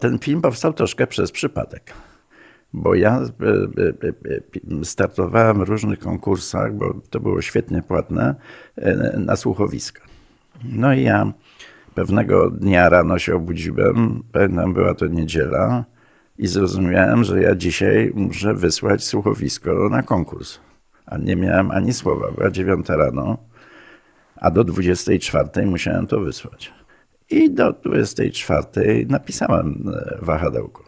Ten film powstał troszkę przez przypadek, bo ja startowałem w różnych konkursach, bo to było świetnie płatne, na słuchowiska. No i ja pewnego dnia rano się obudziłem, pamiętam, była to niedziela i zrozumiałem, że ja dzisiaj muszę wysłać słuchowisko na konkurs. A nie miałem ani słowa, była dziewiąta rano, a do 24 musiałem to wysłać. I do 24 napisałem wahadełko.